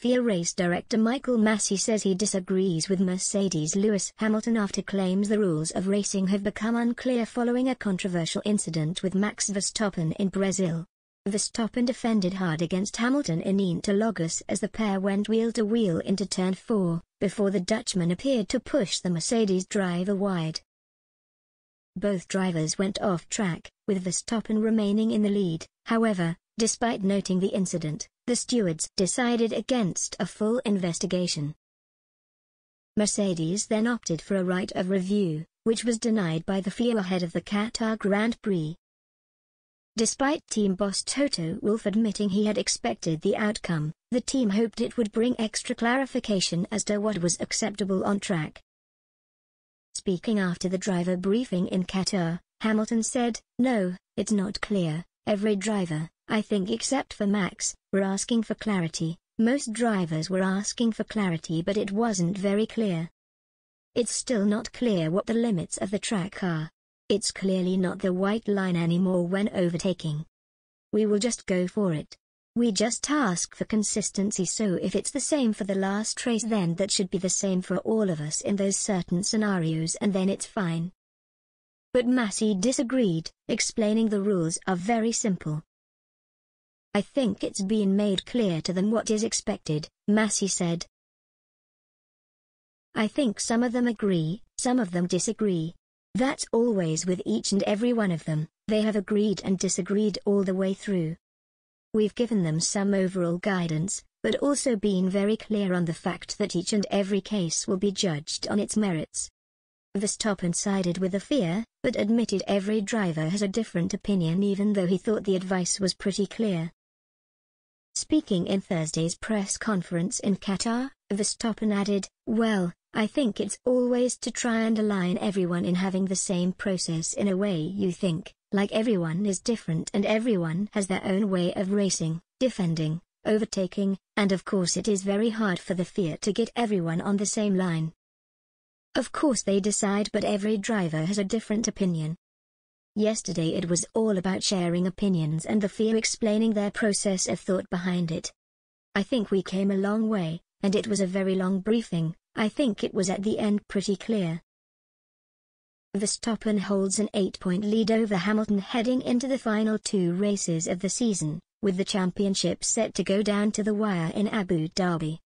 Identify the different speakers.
Speaker 1: FIA race director Michael Masi says he disagrees with Mercedes Lewis Hamilton after claims the rules of racing have become unclear following a controversial incident with Max Verstappen in Brazil. Verstappen defended hard against Hamilton in Interlagos as the pair went wheel to wheel into turn 4, before the Dutchman appeared to push the Mercedes driver wide. Both drivers went off track, with Verstappen remaining in the lead, however, despite noting the incident, the stewards decided against a full investigation. Mercedes then opted for a right of review, which was denied by the FIA ahead of the Qatar Grand Prix. Despite team boss Toto Wolff admitting he had expected the outcome, the team hoped it would bring extra clarification as to what was acceptable on track. Speaking after the driver briefing in Qatar, Hamilton said, No, it's not clear, every driver, I think except for Max, were asking for clarity, most drivers were asking for clarity but it wasn't very clear. It's still not clear what the limits of the track are. It's clearly not the white line anymore when overtaking. We will just go for it. We just ask for consistency so if it's the same for the last race then that should be the same for all of us in those certain scenarios and then it's fine. But Masi disagreed, explaining the rules are very simple. I think it's been made clear to them what is expected, Masi said. I think some of them agree, some of them disagree, that's always with each and every one of them, they have agreed and disagreed all the way through. We've given them some overall guidance, but also been very clear on the fact that each and every case will be judged on its merits. Verstappen sided with the FIA, but admitted every driver has a different opinion even though he thought the advice was pretty clear. Speaking in Thursday's press conference in Qatar, Verstappen added, Well, I think it's always to try and align everyone in having the same process in a way you think, like everyone is different and everyone has their own way of racing, defending, overtaking, and of course it is very hard for the FIA to get everyone on the same line. Of course they decide but every driver has a different opinion. Yesterday it was all about sharing opinions and the FIA explaining their process of thought behind it. I think we came a long way, and it was a very long briefing, I think it was at the end pretty clear. Verstappen holds an 8-point lead over Hamilton heading into the final two races of the season, with the championship set to go down to the wire in Abu Dhabi.